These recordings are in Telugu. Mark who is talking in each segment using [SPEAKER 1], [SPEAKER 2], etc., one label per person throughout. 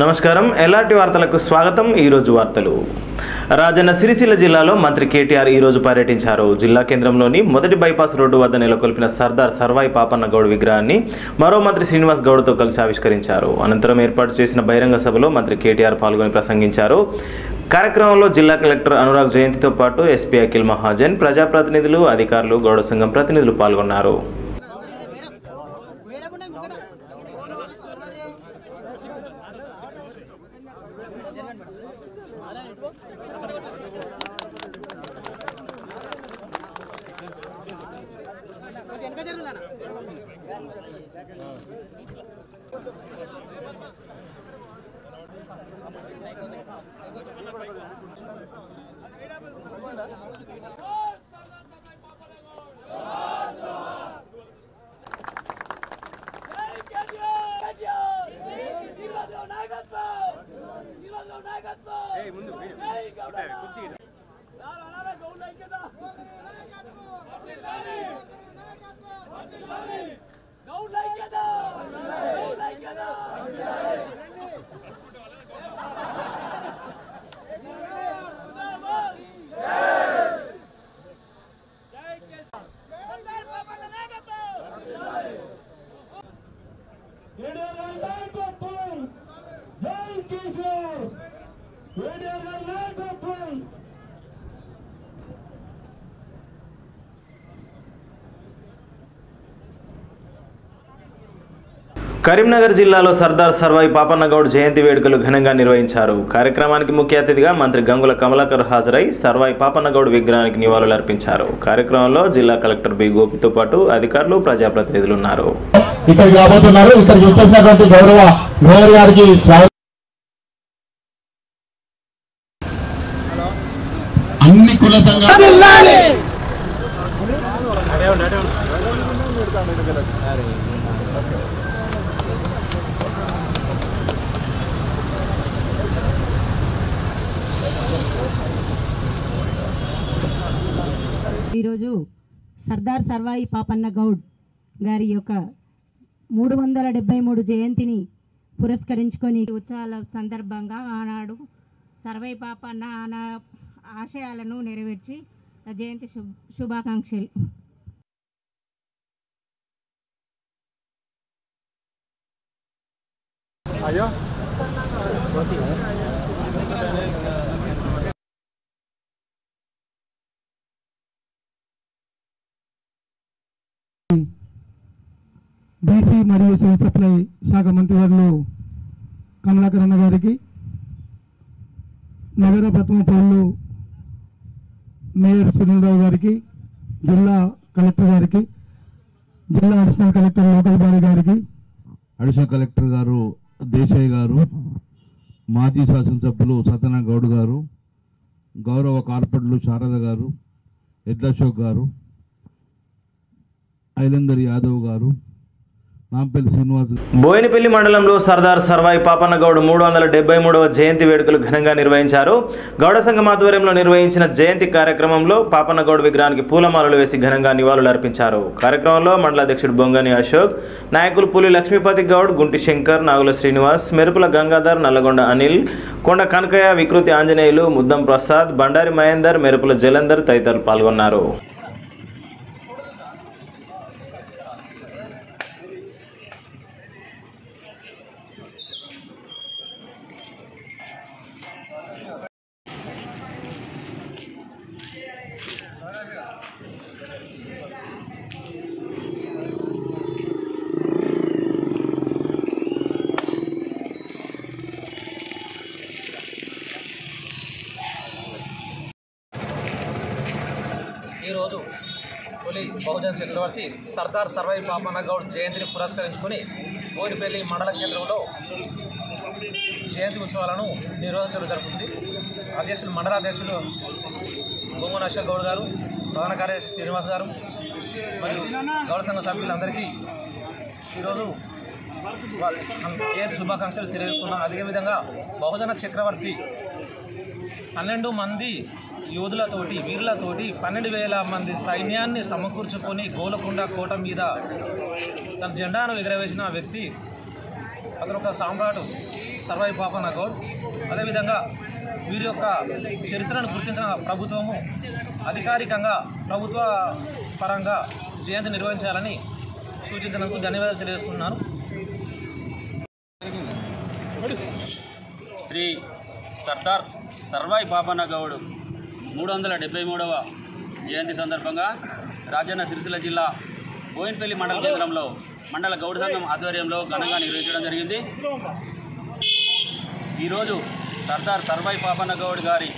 [SPEAKER 1] నమస్కారం ఎలాంటి వార్తలకు స్వాగతం ఈరోజు వార్తలు రాజన్న సిరిసిల్ల జిల్లాలో మంత్రి కేటీఆర్ ఈరోజు పర్యటించారు జిల్లా కేంద్రంలోని మొదటి బైపాస్ రోడ్డు వద్ద నెలకొల్పిన సర్దార్ సర్వాయి పాపన్న గౌడ్ విగ్రహాన్ని మరో మంత్రి శ్రీనివాస్ గౌడ్తో కలిసి ఆవిష్కరించారు అనంతరం ఏర్పాటు చేసిన బహిరంగ సభలో మంత్రి కేటీఆర్ పాల్గొని ప్రసంగించారు కార్యక్రమంలో జిల్లా కలెక్టర్ అనురాగ్ జయంతితో పాటు ఎస్పీ అఖిల్ మహాజన్ ప్రజాప్రతినిధులు అధికారులు గౌడ సంఘం ప్రతినిధులు పాల్గొన్నారు కరీంనగర్ జిల్లాలో సర్దార్ సర్వాయి పాపన్నగౌడ్ జయంతి వేడుకలు ఘనంగా నిర్వహించారు కార్యక్రమానికి ముఖ్య అతిథిగా మంత్రి గంగుల కమలాకర్ హాజరై సర్వాయి పాపన్నగౌడ్ విగ్రహానికి నివాళులు అర్పించారు కార్యక్రమంలో జిల్లా కలెక్టర్ బి గోపితో పాటు అధికారులు ప్రజాప్రతినిధులు ఉన్నారు
[SPEAKER 2] ఈరోజు సర్దార్ సర్వాయి పాపన్న గౌడ్ గారి యొక్క మూడు వందల డెబ్బై మూడు జయంతిని పురస్కరించుకొని ఉత్సవాల సందర్భంగా ఆనాడు
[SPEAKER 3] సర్వై పాపన్న ఆనా ఆశయాలను నెరవేర్చి జయంతి
[SPEAKER 4] శుభాకాంక్షలు
[SPEAKER 5] అయ్యో బీసీ
[SPEAKER 6] మరియు సివిల్ సప్లై శాఖ మంత్రివర్యులు కమలాకర్ అన్న గారికి నగర ప్రథమ పౌరులు మేయర్ సునీలరావు గారికి
[SPEAKER 5] జిల్లా కలెక్టర్ గారికి జిల్లా అడిషనల్ కలెక్టర్ లోకల్ బాడీ గారికి
[SPEAKER 3] అడిషనల్ కలెక్టర్ గారు దేశాయ్ గారు మాజీ శాసనసభ్యులు సతన గౌడ్ గారు గౌరవ కార్పొరేటర్లు శారద గారు ఎడ్లశోక్ గారు ఐలందర్ యాదవ్ గారు
[SPEAKER 1] బోయినపల్లి మండలంలో సర్దార్ సర్వాయి పాపన్న గౌడ్ మూడు వందల డెబ్బై మూడవ జయంతి వేడుకలు ఘనంగా నిర్వహించారు గౌడ సంఘం ఆధ్వర్యంలో నిర్వహించిన జయంతి కార్యక్రమంలో పాపన్న గౌడ్ విగ్రహానికి పూలమాలలు వేసి ఘనంగా నివాళులు అర్పించారు కార్యక్రమంలో మండల అధ్యక్షుడు బొంగని అశోక్ నాయకులు పులి లక్ష్మీపతి గౌడ్ గుంటి శంకర్ నాగుల శ్రీనివాస్ మెరుపుల గంగాధర్ నల్లగొండ అనిల్ కొండ కనకయ్య వికృతి ఆంజనేయులు ముద్దం ప్రసాద్ బండారి మహేందర్ మెరుపుల జలంధర్ తదితరులు పాల్గొన్నారు
[SPEAKER 2] బహుజన చక్రవర్తి సర్దార్ సర్వై పాపన్న గౌడ్ జయంతిని పురస్కరించుకుని బోయినపల్లి మండల కేంద్రంలో జయంతి ఉత్సవాలను నిర్వహించడం జరుగుతుంది అధ్యక్షులు మండల అధ్యక్షులు బొమ్మన అశోక్ గౌడ్ గారు ప్రధాన కార్యదర్శి శ్రీనివాస్ గారు
[SPEAKER 6] మరియు గౌడ సంఘ సభ్యులందరికీ
[SPEAKER 2] ఈరోజు జయంతి శుభాకాంక్షలు తెలియజేసుకున్నాం అదేవిధంగా బహుజన చక్రవర్తి పన్నెండు మంది యోధులతోటి వీరులతోటి పన్నెండు వేల మంది సైన్యాన్ని సమకూర్చుకొని గోలకొండ కోట మీద తన జెండాను ఎగరవేసిన వ్యక్తి అతను ఒక సామ్రాటు సర్వై పాపన గౌడ్ అదేవిధంగా వీరి యొక్క చరిత్రను గుర్తించిన ప్రభుత్వము అధికారికంగా ప్రభుత్వ పరంగా జయంతి నిర్వహించాలని సూచించినందుకు ధన్యవాదాలు తెలియజేస్తున్నాను శ్రీ సర్దార్ సర్వాయి బాబన్న మూడు వందల డెబ్బై మూడవ జయంతి సందర్భంగా రాజన్న సిరిసిల్ల జిల్లా బోయిన్పల్లి మండల కేంద్రంలో మండల గౌడ సంఘం ఆధ్వర్యంలో ఘనంగా నిర్వహించడం జరిగింది ఈరోజు సర్దార్ సర్వై పాపన్న గౌడ్ గారి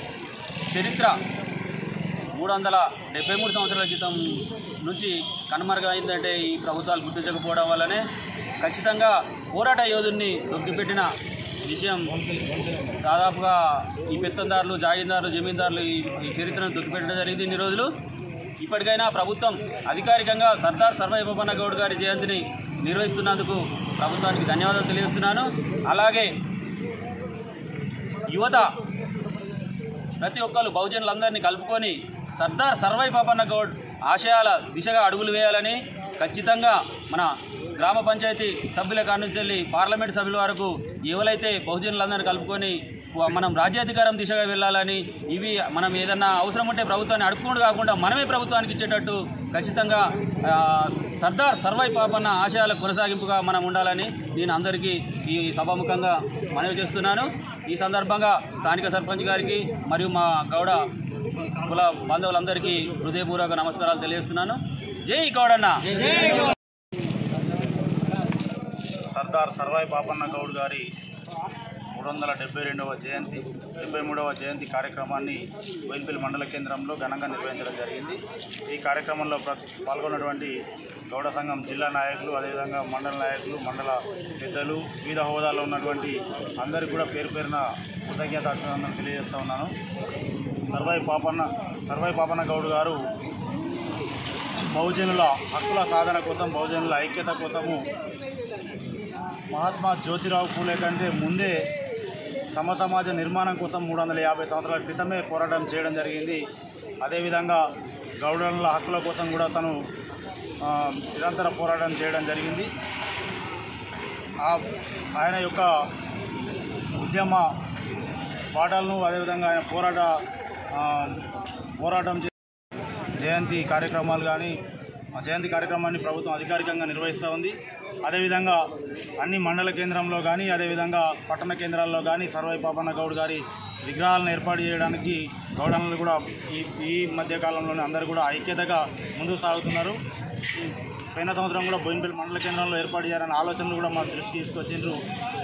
[SPEAKER 2] చరిత్ర మూడు వందల డెబ్బై మూడు సంవత్సరాల క్రితం నుంచి కనుమరుగైందంటే ఈ ప్రభుత్వాలు గుర్తించకపోవడం వల్లనే ఖచ్చితంగా పోరాట యోధుడిని దొక్కిపెట్టిన విషయం దాదాపుగా ఈ పెత్తందారులు జాగిందారులు జమీందారులు ఈ చరిత్రను దొక్కిపెట్టడం జరిగింది ఇన్ని రోజులు ఇప్పటికైనా ప్రభుత్వం అధికారికంగా సర్దార్ సర్వై గౌడ్ గారి జయంతిని నిర్వహిస్తున్నందుకు ప్రభుత్వానికి ధన్యవాదాలు తెలియజేస్తున్నాను అలాగే యువత ప్రతి ఒక్కరు బహుజనులందరినీ కలుపుకొని సర్దార్ సర్వై బాబన్న గౌడ్ ఆశయాల దిశగా అడుగులు వేయాలని ఖచ్చితంగా మన గ్రామ పంచాయతీ సభ్యుల నుంచి వెళ్ళి పార్లమెంట్ సభ్యుల వరకు ఎవరైతే బహుజనులందరినీ కలుపుకొని మనం రాజ్యాధికారం దిశగా వెళ్ళాలని ఇవి మనం ఏదన్నా అవసరం ఉంటే ప్రభుత్వాన్ని అడుక్కుని కాకుండా మనమే ప్రభుత్వానికి ఇచ్చేటట్టు ఖచ్చితంగా సర్దార్ సర్వై పాపన్న ఆశయాల కొనసాగింపుగా మనం ఉండాలని నేను అందరికీ ఈ సభాముఖంగా మనవి చేస్తున్నాను ఈ సందర్భంగా స్థానిక సర్పంచ్ గారికి మరియు మా గౌడ కుల బంధువులందరికీ హృదయపూర్వక
[SPEAKER 6] నమస్కారాలు తెలియజేస్తున్నాను జై గౌడన్న సర్దార్ సర్వాయి పాపన్న గౌడ్ గారి మూడు వందల డెబ్బై రెండవ జయంతి డెబ్బై మూడవ జయంతి కార్యక్రమాన్ని వెల్పిల్ మండల కేంద్రంలో ఘనంగా నిర్వహించడం జరిగింది ఈ కార్యక్రమంలో పాల్గొన్నటువంటి గౌడ సంఘం జిల్లా నాయకులు అదేవిధంగా మండల నాయకులు మండల పెద్దలు వివిధ హోదాలో ఉన్నటువంటి అందరికీ కూడా పేరు పేరున కృతజ్ఞత తెలియజేస్తూ ఉన్నాను సర్వై పాపన్న సర్వై పాపన్న గౌడ్ గారు బహుజనుల హక్కుల సాధన కోసం బహుజనుల ఐక్యత కోసము మహాత్మా జ్యోతిరావు పూలే కంటే ముందే సమ సమాజ నిర్మాణం కోసం మూడు వందల యాభై సంవత్సరాల క్రితమే పోరాటం చేయడం జరిగింది అదేవిధంగా గౌడల హక్కుల కోసం కూడా తను నిరంతర పోరాటం చేయడం జరిగింది ఆయన యొక్క ఉద్యమ పాటలను అదేవిధంగా ఆయన పోరాట పోరాటం జయంతి కార్యక్రమాలు కానీ జయంతి కార్యక్రమాన్ని ప్రభుత్వం అధికారికంగా నిర్వహిస్తూ ఉంది అదేవిధంగా అన్ని మండల కేంద్రంలో కానీ అదేవిధంగా పట్టణ కేంద్రాల్లో కానీ సర్వై పాపన్న గౌడ్ గారి విగ్రహాలను ఏర్పాటు చేయడానికి గౌడన్లు కూడా ఈ ఈ మధ్యకాలంలోనే అందరూ కూడా ఐక్యతగా ముందుకు సాగుతున్నారు పైన సంవత్సరం కూడా బోయినపల్లి మండల కేంద్రంలో ఏర్పాటు చేయాలనే ఆలోచనలు కూడా మా దృష్టికి తీసుకొచ్చిండ్రు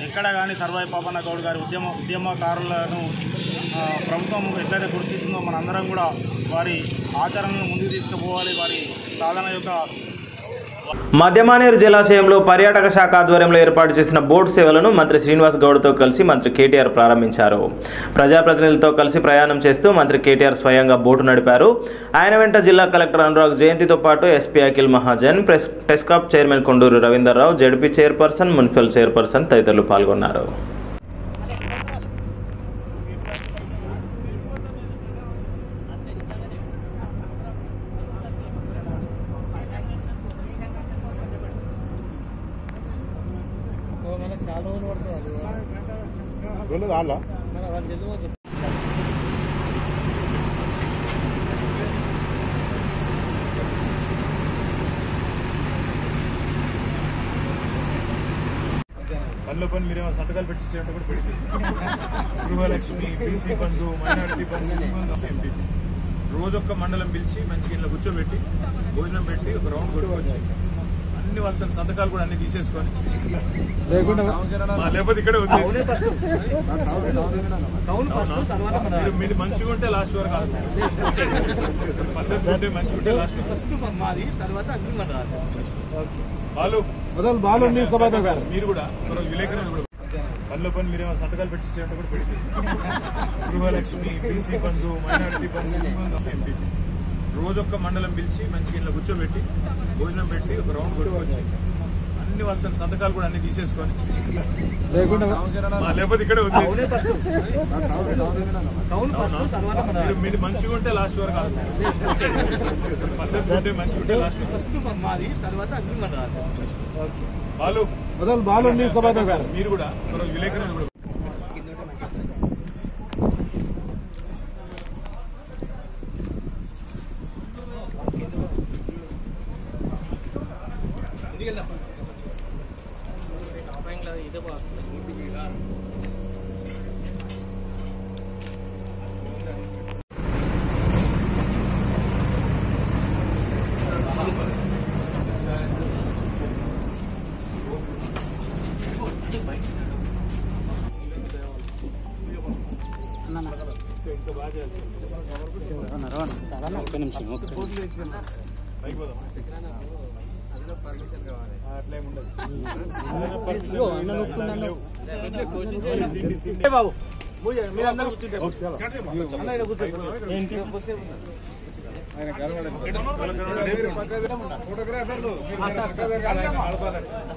[SPEAKER 6] ఎక్కడ కానీ సర్వాయి పాపన్న గౌడ్ గారి ఉద్యమ ఉద్యమకారులను ప్రభుత్వం ఎట్లయితే గుర్తిస్తుందో మనందరం కూడా వారి ఆచరణను ముందుకు
[SPEAKER 5] తీసుకుపోవాలి వారి సాధన యొక్క
[SPEAKER 1] మధ్యమానేరు జలాశయంలో పర్యాటక శాఖ ఆధ్వర్యంలో ఏర్పాటు చేసిన బోట్ సేవలను మంత్రి శ్రీనివాస్ గౌడ్తో కలిసి మంత్రి కేటీఆర్ ప్రారంభించారు ప్రజాప్రతినిధులతో కలిసి ప్రయాణం చేస్తూ మంత్రి కేటీఆర్ స్వయంగా బోటు నడిపారు ఆయన వెంట జిల్లా కలెక్టర్ అనురాగ్ జయంతితో పాటు SP Akhil Mahajan press TESCAB chairman Konduru Ravinder Rao ZP chairperson municipal chairperson తదితరులు పాల్గొన్నారు
[SPEAKER 4] కాగితాలు కూడా అన్ని తీసేసుకొని లేకపోతే ఇక్కడే వదిలేసి మీరు మంచిగా ఉంటే లాస్ట్ వరకు పద్ధతి ఉంటే మంచిగా ఉంటే లాస్ట్ బాలు మొదలు బాలు మీరు కూడా విలేకరులు పనిలో పని మీరు సంతకాలు పెట్టి కూడా పెడితే గృహలక్ష్మి బీసీ బంధు మైనారిటీ బంధు రోజొక్క మండలం పిలిచి మంచి ఇంట్లో కూర్చోబెట్టి భోజనం పెట్టి ఒక రౌండ్ కూడా కొట్టుకొచ్చి అన్ని వాళ్ళతో సంతకాలు కూడా అన్ని తీసేసుకొని లేకపోతే ఇక్కడే ఉంది మీరు మంచిగా ఉంటే లాస్ట్ వరకు పద్ధతి ఉంటే మంచిగా ఉంటే లాస్ట్ ఫస్ట్ మాది తర్వాత బాలు బాలు మీరు కూడా విలేకరణ కూడా బాబు మీరందరూ కూర్చుంటే
[SPEAKER 7] కూర్చోండి ఆయన ఫోటోగ్రాఫర్లు నడపాలని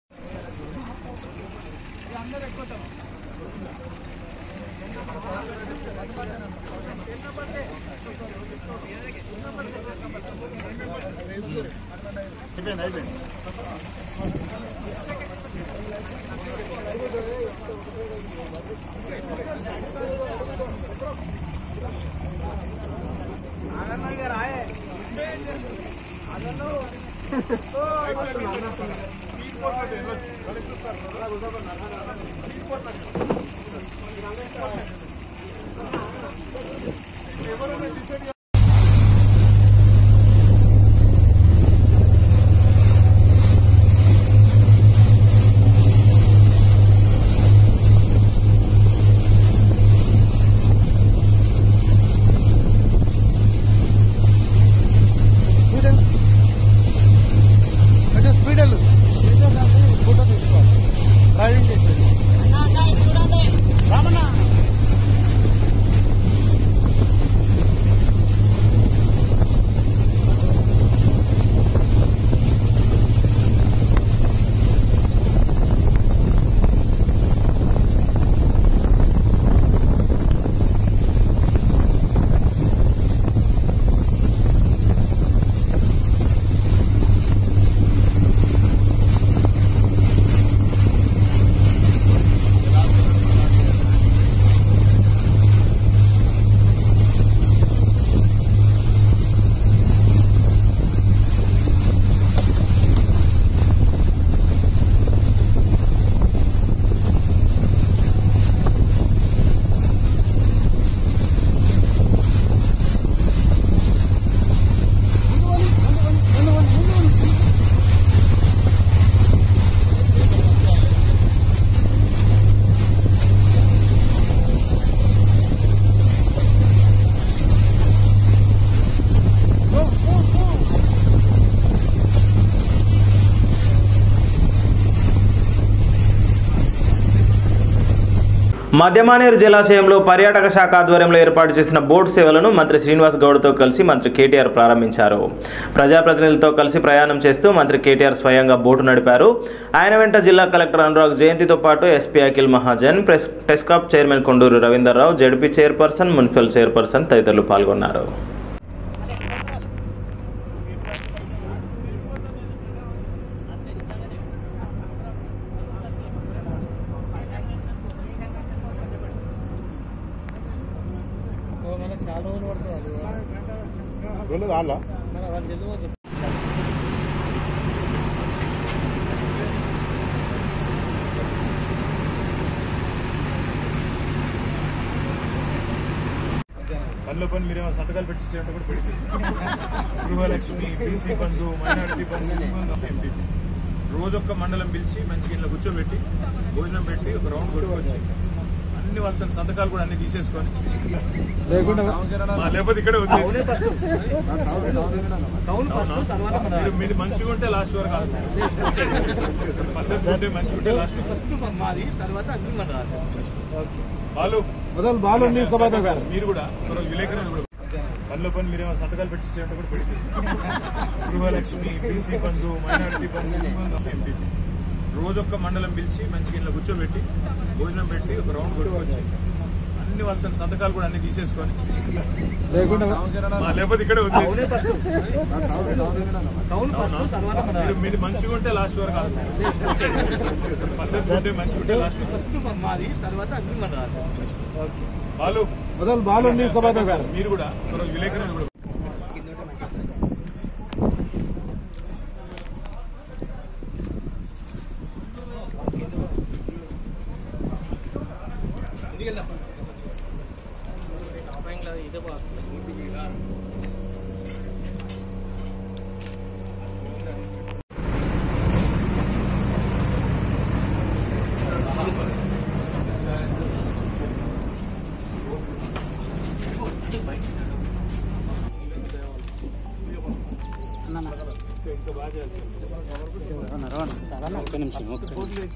[SPEAKER 6] అయిపోయింది అయిపోయింది
[SPEAKER 1] మధ్యమానేరు జలాశయంలో పర్యాటక శాఖ ఆధ్వర్యంలో ఏర్పాటు చేసిన బోట్ సేవలను మంత్రి శ్రీనివాస్ గౌడ్తో కలిసి మంత్రి కేటీఆర్ ప్రారంభించారు ప్రజాప్రతినిధులతో కలిసి ప్రయాణం చేస్తూ మంత్రి కేటీఆర్ స్వయంగా బోటు నడిపారు ఆయన వెంట జిల్లా కలెక్టర్ అనురాగ్ జయంతితో పాటు SP Akhil Mahajan press TESCAB chairman Konduru Ravinder Rao ZP chairperson municipal chairperson తదితరులు పాల్గొన్నారు
[SPEAKER 4] వచ్చి మంచిగా ఇంట్లో కూర్చోబెట్టి భోజనం పెట్టి ఒక రౌండ్ కొట్టుకొచ్చి అన్ని వాళ్ళ సంతకాలు కూడా అన్ని తీసేసుకొని లేకపోతే ఇక్కడే వదిలేసి మీరు మీరు మంచిగా ఉంటే లాస్ట్ వరకు పద్ధతి ఉంటే మంచిగా ఉంటే లాస్ట్
[SPEAKER 7] బాలు బాలు మీరు
[SPEAKER 4] కూడా విలేకరులు కూడా పనిలో పని మీరేమో సంతకాలు పెట్టి కూడా పెడితే గృహలక్ష్మి బీసీ పండు మైనారిటీ పండు రోజొక్క మండలం పిలిచి మంచి ఇట్లా కూర్చోబెట్టి భోజనం పెట్టి ఒక రౌండ్ కొట్టుకొచ్చి అన్ని వాళ్ళతో సంతకాలు కూడా అన్ని తీసేసుకొని లేకపోతే ఇక్కడే వదిలేసి మీరు మీరు మంచిగా ఉంటే లాస్ట్ వరకు పద్ధతి ఉంటే మంచిగా ఉంటే లాస్ట్ వరకు బాలు బాలు మీరు కూడా విలేకరులు కూడా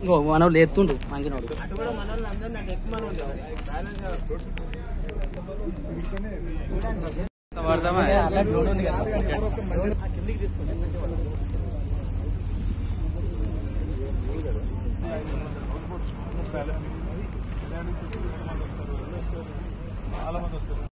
[SPEAKER 2] ఇంకో మనోళ్ళు ఎత్తుండు
[SPEAKER 4] మంగినోడు చాలా మంది వస్తారు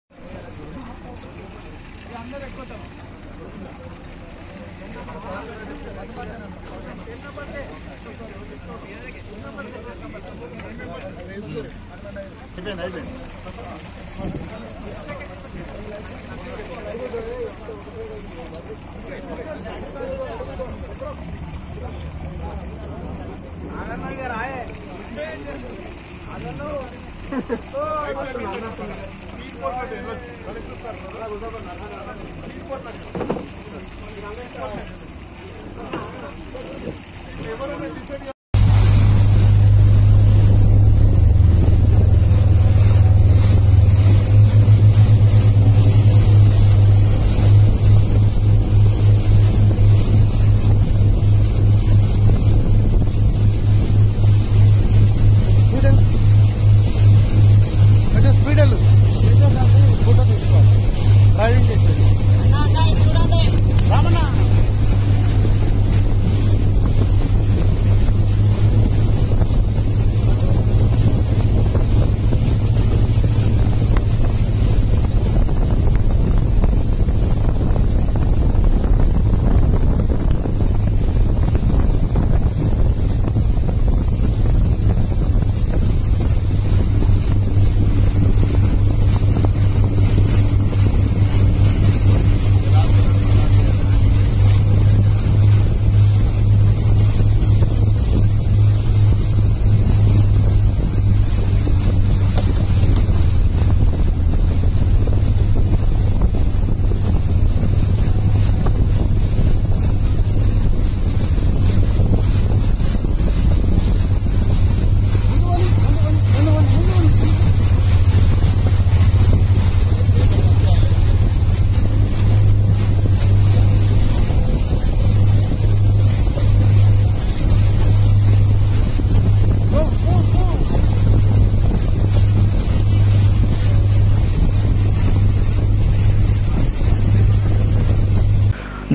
[SPEAKER 6] David.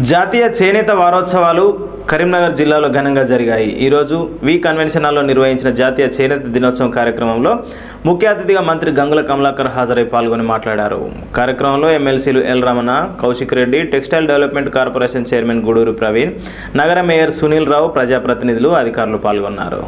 [SPEAKER 1] జాతీయ చేనేత వారోత్సవాలు కరీంనగర్ జిల్లాలో ఘనంగా జరిగాయి ఈరోజు వి కన్వెన్షన్ హాల్లో నిర్వహించిన జాతీయ చేనేత దినోత్సవం కార్యక్రమంలో ముఖ్య అతిథిగా మంత్రి గంగుల కమలాకర్ హాజరై పాల్గొని మాట్లాడారు కార్యక్రమంలో ఎమ్మెల్సీలు L Ramana Kaushik Reddy textile development corporation chairman Guduru Praveen నగర మేయర్ సునీల్ రావు ప్రజాప్రతినిధులు అధికారులు పాల్గొన్నారు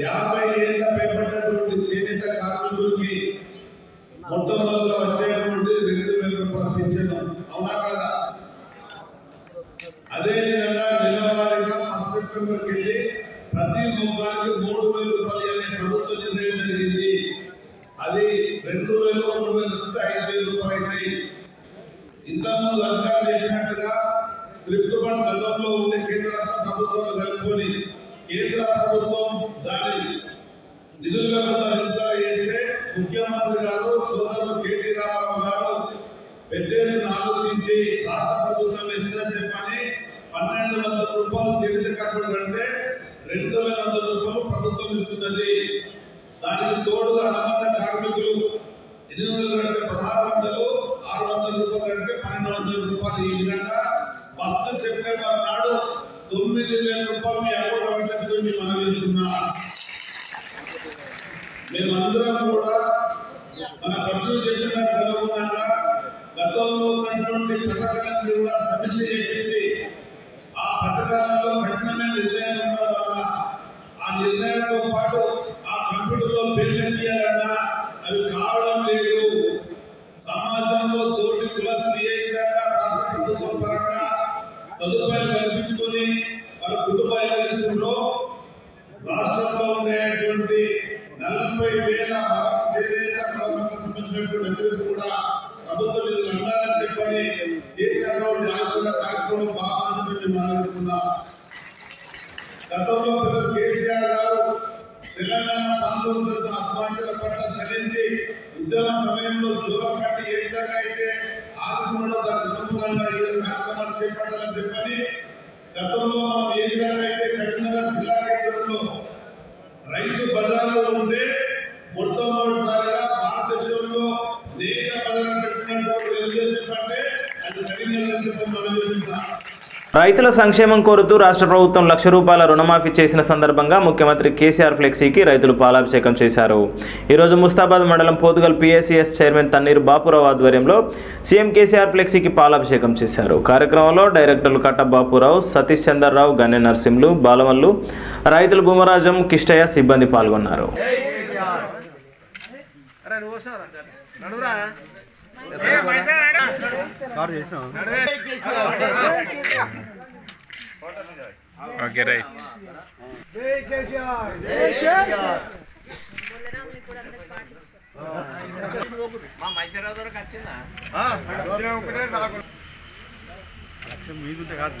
[SPEAKER 8] Yeah. విధంగా ఫస్ట్ సెప్టెంబర్ నాడు తొమ్మిది వేల రూపాయలు మీ అకౌంట్ వెంట గురించి మనం ఇస్తున్నా మేమందరం
[SPEAKER 1] రైతుల సంక్షేమం కోరుతూ రాష్ట్ర ప్రభుత్వం లక్ష రూపాయల రుణమాఫీ చేసిన సందర్భంగా ముఖ్యమంత్రి కేసీఆర్ ఫ్లెక్సీకి రైతులు పాలాభిషేకం చేశారు ఈరోజు ముస్తాబాద్ మండలం పోతుగల్ పీఎస్సీఎస్ చైర్మన్ తన్నీరు బాపురావు ఆధ్వర్యంలో సీఎం కేసీఆర్ ఫ్లెక్సీకి పాలాభిషేకం చేశారు కార్యక్రమంలో డైరెక్టర్లు కట్ట బాపురావు సతీష్ చంద్రరావు గన్నె నరసింహులు బాలమల్లు రైతులు భూమరాజం కిష్టయ్య సిబ్బంది పాల్గొన్నారు
[SPEAKER 9] ఓకే రైట్
[SPEAKER 3] మా మైసూరావు దగ్గరకు వచ్చిందా
[SPEAKER 4] మీదుంటే కాదు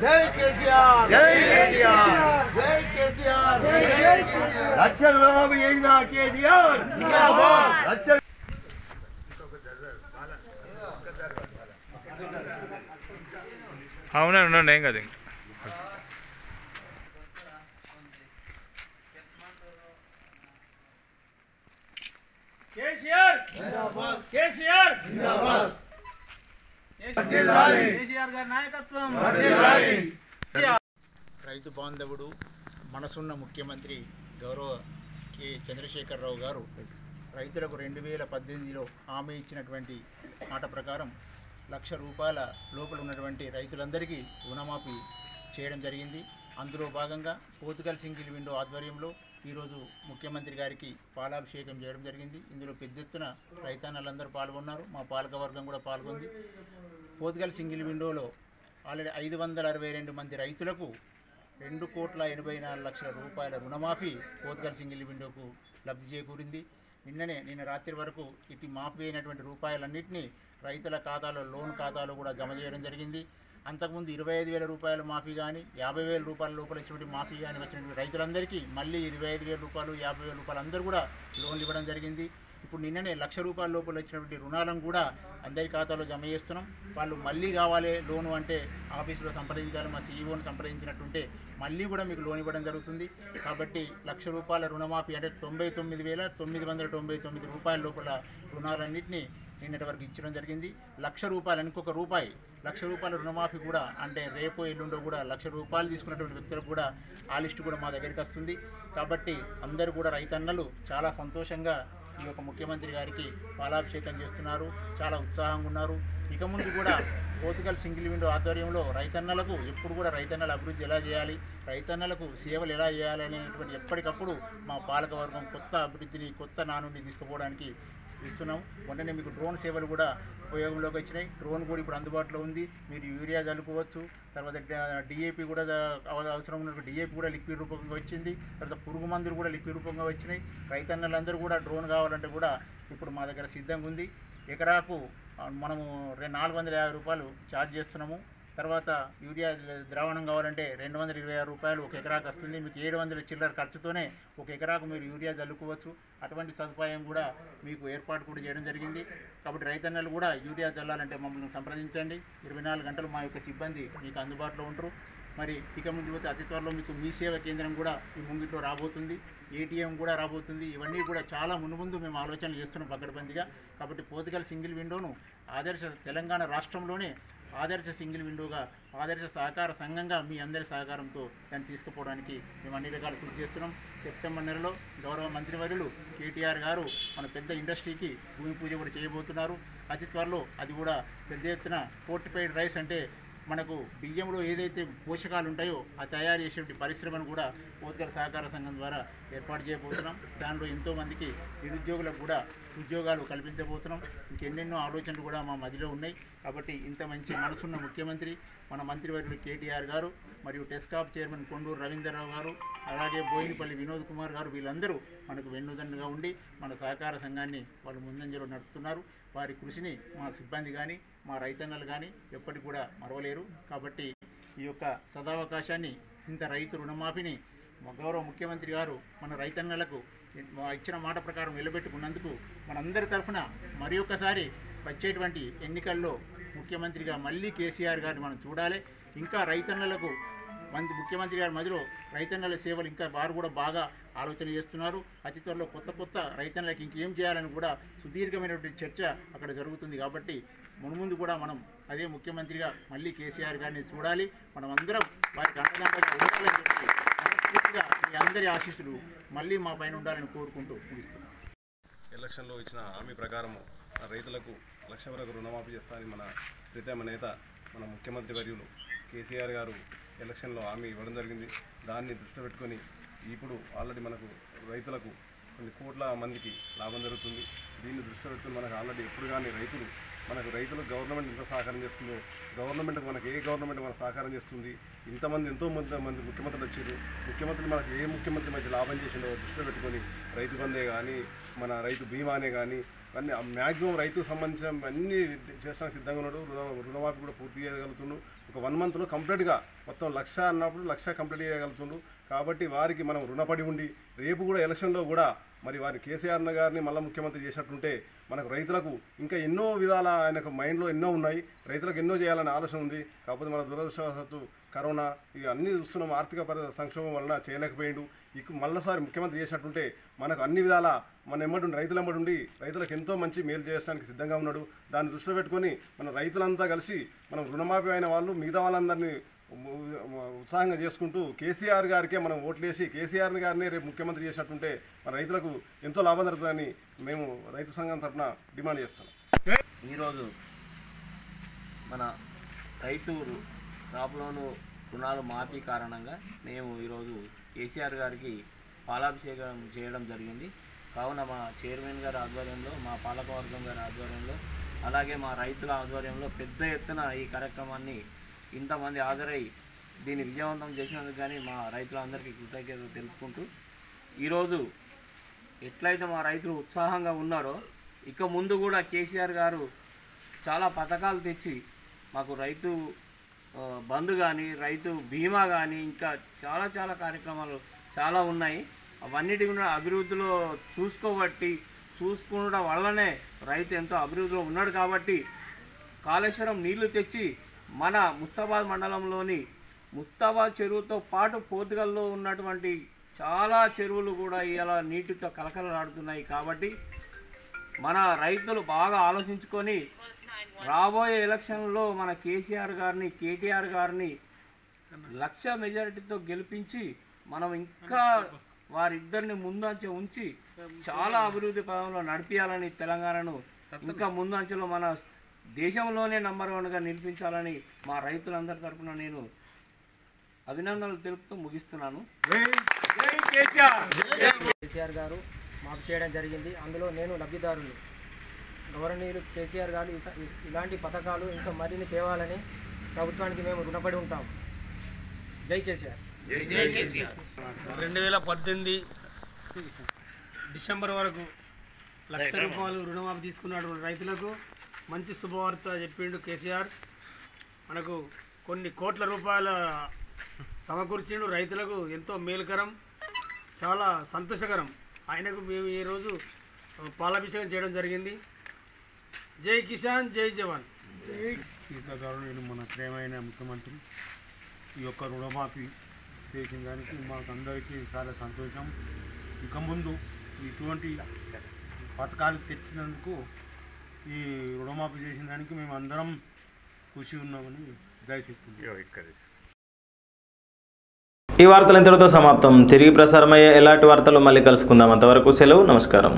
[SPEAKER 8] जय
[SPEAKER 5] के सी आर जय के सी आर जय
[SPEAKER 9] के सी आर
[SPEAKER 4] लक्ष्मण राम योजना के सी आर
[SPEAKER 6] जिंदाबाद
[SPEAKER 5] लक्ष्मण
[SPEAKER 4] అవునా ఉండండి ఏం కాదు
[SPEAKER 6] కేసీఆర్ కేసీఆర్
[SPEAKER 9] రైతు బాంధవుడు మనసున్న ముఖ్యమంత్రి గౌరవ కె చంద్రశేఖరరావు గారు రైతులకు రెండు వేల పద్దెనిమిదిలో హామీ ఇచ్చినటువంటి మాట ప్రకారం లక్ష రూపాయల లోపల ఉన్నటువంటి రైతులందరికీ రుణమాఫీ చేయడం జరిగింది అందులో భాగంగా పోతుగల్ సింగిల్ విండో ఆధ్వర్యంలో ఈరోజు ముఖ్యమంత్రి గారికి పాలాభిషేకం చేయడం జరిగింది ఇందులో పెద్ద ఎత్తున రైతాన్నలందరూ పాల్గొన్నారు మా పాలకవర్గం కూడా పాల్గొంది పోతుగల్ సింగిల్ విండోలో ఆల్రెడీ ఐదు వందల అరవై రెండు మంది రైతులకు రెండు కోట్ల ఎనభై నాలుగు లక్షల రూపాయల రుణమాఫీ పోతుగల్ సింగిల్ విండోకు లబ్ధి చేకూరింది నిన్ననే నిన్న రాత్రి వరకు ఇటు మాఫీ అయినటువంటి రూపాయలన్నింటినీ రైతుల ఖాతాలో లోన్ ఖాతాలో కూడా జమ చేయడం జరిగింది అంతకుముందు ఇరవై ఐదు వేల రూపాయల మాఫీ కానీ యాభై వేల రూపాయల లోపల ఇచ్చినటువంటి మాఫీ కానీ వచ్చినటువంటి రైతులందరికీ మళ్ళీ ఇరవై ఐదు వేల రూపాయలు యాభై వేల రూపాయలు అందరూ కూడా లోన్లు ఇవ్వడం జరిగింది ఇప్పుడు నిన్ననే లక్ష రూపాయల లోపల వచ్చినటువంటి రుణాలను కూడా అందరి ఖాతాలో జమ చేస్తున్నాం వాళ్ళు మళ్ళీ కావాలి లోను అంటే ఆఫీసులో సంప్రదించాలి మా సీఈఓను సంప్రదించినట్టుంటే మళ్ళీ కూడా మీకు లోన్ ఇవ్వడం జరుగుతుంది కాబట్టి లక్ష రూపాయల రుణమాఫీ అంటే తొంభై తొమ్మిది వేల తొమ్మిది వందల తొంభై తొమ్మిది రూపాయల లోపల రుణాలన్నింటినీ నిన్నటి వరకు ఇచ్చడం జరిగింది లక్ష రూపాయలు ఇంకొక రూపాయి లక్ష రూపాయల రుణమాఫీ కూడా అంటే రేపు ఎల్లుండో కూడా లక్ష రూపాయలు తీసుకున్నటువంటి వ్యక్తులకు కూడా ఆ లిస్టు కూడా మా దగ్గరికి వస్తుంది కాబట్టి అందరూ కూడా రైతన్నలు చాలా సంతోషంగా ఈ యొక్క ముఖ్యమంత్రి గారికి పాలాభిషేకం చేస్తున్నారు చాలా ఉత్సాహంగా ఉన్నారు ఇక ముందు కూడా పోతుగల్ సింగిల్ విండో ఆధ్వర్యంలో రైతన్నలకు ఎప్పుడు కూడా రైతన్నల అభివృద్ధి ఎలా చేయాలి రైతన్నలకు సేవలు ఎలా చేయాలి అనేటువంటి ఎప్పటికప్పుడు మా పాలకవర్గం కొత్త అభివృద్ధిని కొత్త నానుడిని తీసుకుపోవడానికి ఇస్తున్నాం వెంటనే మీకు డ్రోన్ సేవలు కూడా ఉపయోగంలోకి వచ్చినాయి డ్రోన్ కూడా ఇప్పుడు అందుబాటులో ఉంది మీరు యూరియా చల్లుకోవచ్చు తర్వాత డిఏపి కూడా అవసరం ఉన్న డిఏపి కూడా లిక్విడ్ రూపంగా వచ్చింది తర్వాత పురుగు మందులు కూడా లిక్విడ్ రూపంగా వచ్చినాయి రైతన్నలందరూ కూడా డ్రోన్ కావాలంటే కూడా ఇప్పుడు మా దగ్గర సిద్ధంగా ఉంది ఎకరాకు మనము నాలుగు వందల యాభై రూపాయలు ఛార్జ్ చేస్తున్నాము తర్వాత యూరియా ద్రావణం కావాలంటే రెండు వందల ఇరవై ఆరు రూపాయలు ఒక ఎకరాకు వస్తుంది మీకు ఏడు వందల చిల్లర ఖర్చుతోనే ఒక ఎకరాకు మీరు యూరియా చల్లుకోవచ్చు అటువంటి సదుపాయం కూడా మీకు ఏర్పాటు కూడా చేయడం జరిగింది కాబట్టి రైతన్నలు కూడా యూరియా చల్లాలంటే మమ్మల్ని సంప్రదించండి ఇరవై నాలుగు గంటలు మా యొక్క సిబ్బంది మీకు అందుబాటులో ఉంటారు మరి ఇక ముందు అతి త్వరలో మీకు మీ సేవ కేంద్రం కూడా ఈ ముంగిట్లో రాబోతుంది ఏటీఎం కూడా రాబోతుంది ఇవన్నీ కూడా చాలా మునుముందు మేము ఆలోచనలు చేస్తున్నాం పకడ్బందీగా కాబట్టి పోతుగల్ సింగిల్ విండోను ఆదర్శ తెలంగాణ రాష్ట్రంలోనే ఆదర్శ సింగిల్ విండోగా ఆదర్శ సహకార సంఘంగా మీ అందరి సహకారంతో దాన్ని తీసుకుపోవడానికి మేము అన్ని రకాల కృషి చేస్తున్నాం సెప్టెంబర్ నెలలో గౌరవ మంత్రివర్యులు కేటీఆర్ గారు మన పెద్ద ఇండస్ట్రీకి భూమి పూజ కూడా చేయబోతున్నారు అతి త్వరలో అది కూడా పెద్ద ఎత్తున ఫోర్టిఫైడ్ రైస్ అంటే మనకు బియ్యంలో ఏదైతే పోషకాలు ఉంటాయో ఆ తయారు చేసేటువంటి పరిశ్రమను కూడా ఓత్కర్ సహకార సంఘం ద్వారా ఏర్పాటు చేయబోతున్నాం దానిలో ఎంతోమందికి నిరుద్యోగులకు కూడా ఉద్యోగాలు కల్పించబోతున్నాం ఇంకెన్నెన్నో ఆలోచనలు కూడా మా మదిలో ఉన్నాయి కాబట్టి ఇంత మంచి మనసున్న ముఖ్యమంత్రి మన మంత్రివర్యులు కేటీఆర్ గారు మరియు టెస్కాప్ చైర్మన్ కొండూరు రవీంద్రరావు గారు అలాగే బోయినపల్లి వినోద్ కుమార్ గారు వీళ్ళందరూ మనకు వెన్నుదన్నుగా ఉండి మన సహకార సంఘాన్ని వాళ్ళు ముందంజలో నడుపుతున్నారు వారి కృషిని మా సిబ్బంది కానీ మా రైతన్నలు కానీ ఎప్పటికి కూడా మరవలేరు కాబట్టి ఈ యొక్క సదావకాశాన్ని ఇంత రైతు రుణమాఫీని గౌరవ ముఖ్యమంత్రి గారు మన రైతన్నలకు ఇచ్చిన మాట ప్రకారం నిలబెట్టుకున్నందుకు మనందరి తరఫున మరి వచ్చేటువంటి ఎన్నికల్లో ముఖ్యమంత్రిగా మళ్ళీ కేసీఆర్ గారిని మనం చూడాలి ఇంకా రైతన్నలకు మంది ముఖ్యమంత్రి గారి మధ్యలో రైతన్నల సేవలు ఇంకా వారు కూడా బాగా ఆలోచన చేస్తున్నారు అతి త్వరలో కొత్త కొత్త రైతన్నలకు ఇంకేం చేయాలని కూడా సుదీర్ఘమైనటువంటి చర్చ అక్కడ జరుగుతుంది కాబట్టి మునుముందు కూడా మనం అదే ముఖ్యమంత్రిగా మళ్ళీ కేసీఆర్ గారిని చూడాలి మనం అందరం వారికి అండగా ఉండాలని చెప్పి మనస్ఫూర్తిగా మీ అందరి ఆశీస్సులు మళ్ళీ మా పైన ఉండాలని కోరుకుంటూ ముగిస్తున్నాం
[SPEAKER 7] ఎలక్షన్లో ఇచ్చిన హామీ ప్రకారం రైతులకు లక్ష వరకు రుణమాఫీ చేస్తామని మన ప్రీతమ నేత మన ముఖ్యమంత్రి వర్యులు కేసీఆర్ గారు ఎలక్షన్లో హామీ ఇవ్వడం జరిగింది దాన్ని దృష్టిలో పెట్టుకొని ఇప్పుడు ఆల్రెడీ మనకు రైతులకు కొన్ని కోట్ల మందికి లాభం జరుగుతుంది దీన్ని దృష్టిలో పెట్టుకుని మనకు ఆల్రెడీ ఎప్పుడు కానీ రైతులు మనకు రైతులు గవర్నమెంట్ ఎంత సహకారం చేస్తుందో గవర్నమెంట్ మనకు ఏ గవర్నమెంట్ మనకు సహకారం చేస్తుంది ఇంతమంది ఎంతో మంది మంది ముఖ్యమంత్రులు వచ్చారు ముఖ్యమంత్రి మనకు ఏ ముఖ్యమంత్రి మధ్య లాభం చేసిందో దృష్టిలో పెట్టుకొని రైతు బందే కానీ మన రైతు బీమానే కానీ అన్ని మ్యాక్సిమం రైతుకు సంబంధించిన అన్ని చేసడానికి సిద్ధంగా ఉన్నాడు రుణ రుణమాఫీ కూడా పూర్తి చేయగలుగుతుండు ఒక వన్ మంత్లో కంప్లీట్గా మొత్తం లక్ష అన్నప్పుడు లక్ష కంప్లీట్ చేయగలుగుతుండు కాబట్టి వారికి మనం రుణపడి ఉండి రేపు కూడా ఎలక్షన్లో కూడా మరి వారి కేసీఆర్ గారిని మళ్ళీ ముఖ్యమంత్రి చేసినట్టుంటే మనకు రైతులకు ఇంకా ఎన్నో విధాల ఆయనకు మైండ్లో ఎన్నో ఉన్నాయి రైతులకు ఎన్నో చేయాలనే ఆలోచన ఉంది కాకపోతే మన దురదృష్టవశాత్తు కరోనా ఇక అన్నీ చూస్తున్నాం ఆర్థిక సంక్షోభం వలన చేయలేకపోయిండు ఇక మళ్ళీసారి ముఖ్యమంత్రి చేసినట్టుంటే మనకు అన్ని విధాల మన ఎమ్మటి రైతుల ఎమ్మటి ఉండి రైతులకు ఎంతో మంచి మేలు చేయడానికి సిద్ధంగా ఉన్నాడు దాన్ని దృష్టిలో పెట్టుకొని మన రైతులంతా కలిసి మనం రుణమాఫీ అయిన వాళ్ళు మిగతా వాళ్ళందరినీ ఉత్సాహంగా చేసుకుంటూ కేసీఆర్ గారికే మనం ఓట్లేసి కేసీఆర్ గారిని రేపు ముఖ్యమంత్రి చేసినట్టుంటే మన రైతులకు ఎంతో లాభం జరుగుతుందని మేము రైతు సంఘం తరఫున డిమాండ్ చేస్తున్నాం ఈరోజు మన
[SPEAKER 3] రైతు క్రాప్ లోను రుణాలు మాఫీ కారణంగా మేము ఈరోజు కేసీఆర్ గారికి పాలాభిషేకం చేయడం జరిగింది కావున మా చైర్మన్ గారి ఆధ్వర్యంలో మా పాలకవర్గం గారి ఆధ్వర్యంలో అలాగే మా రైతుల ఆధ్వర్యంలో పెద్ద ఎత్తున ఈ కార్యక్రమాన్ని ఇంతమంది హాజరై దీన్ని విజయవంతం చేసినందుకు కానీ మా రైతులందరికీ కృతజ్ఞత తెలుపుకుంటూ ఈరోజు ఎట్లయితే మా రైతులు ఉత్సాహంగా ఉన్నారో ఇక ముందు కూడా కేసీఆర్ గారు చాలా పథకాలు తెచ్చి మాకు రైతు బంద్ కానీ రైతు బీమా కానీ ఇంకా చాలా చాలా కార్యక్రమాలు చాలా ఉన్నాయి అవన్నిటి కూడా అభివృద్ధిలో చూసుకోబట్టి చూసుకోవడం వల్లనే రైతు ఎంతో అభివృద్ధిలో ఉన్నాడు కాబట్టి కాళేశ్వరం నీళ్లు తెచ్చి మన ముస్తాబాద్ మండలంలోని ముస్తాబాద్ చెరువుతో పాటు పోర్తుగల్లో ఉన్నటువంటి చాలా చెరువులు కూడా ఇలా నీటితో కలకలలాడుతున్నాయి కాబట్టి మన రైతులు బాగా ఆలోచించుకొని రాబోయే ఎలక్షన్లో మన కేసీఆర్ గారిని కేటీఆర్ గారిని లక్ష మెజారిటీతో గెలిపించి మనం ఇంకా వారిద్దరిని ముందంచె ఉంచి చాలా అభివృద్ధి పదంలో నడిపించాలని తెలంగాణను ఇంకా ముందంచెలో మన దేశంలోనే నంబర్ వన్గా నిలిపించాలని మా రైతులందరి తరఫున నేను అభినందనలు తెలుపుతూ ముగిస్తున్నాను కేసీఆర్ గారు మాకు చేయడం జరిగింది అందులో నేను లబ్ధిదారులు గౌరవనీయులు కేసీఆర్ గారు ఇలాంటి పథకాలు ఇంకా మరిన్ని తేవాలని ప్రభుత్వానికి మేము రుణపడి ఉంటాం జై కేసీఆర్ రెండు వేల పద్దెనిమిది డిసెంబర్ వరకు లక్ష రూపాయలు రుణమాఫీ తీసుకున్నటువంటి రైతులకు మంచి శుభవార్త చెప్పిండు కేసీఆర్ మనకు కొన్ని కోట్ల రూపాయల సమకూర్చిండు రైతులకు ఎంతో మేలుకరం చాలా సంతోషకరం ఆయనకు మేము ఈరోజు పాలాభిషేకం చేయడం జరిగింది జై కిసాన్ జై జవాన్
[SPEAKER 6] సీతాకారుడు మన ప్రేమైన ముఖ్యమంత్రి ఈ యొక్క రుణమాఫీ చేసిన దానికి మాకందరికీ చాలా సంతోషం ఇక ముందు ఇటువంటి పథకాలు తెచ్చినందుకు ఈ రుణమాఫీ చేసిన దానికి మేము అందరం ఖుషి ఉన్నామని
[SPEAKER 4] దయచేస్తుంది
[SPEAKER 1] ఈ వార్తలు ఇంతటితో సమాప్తం తిరిగి ప్రసారమయ్యే ఎలాంటి వార్తలు మళ్ళీ కలుసుకుందాం అంతవరకు సెలవు నమస్కారం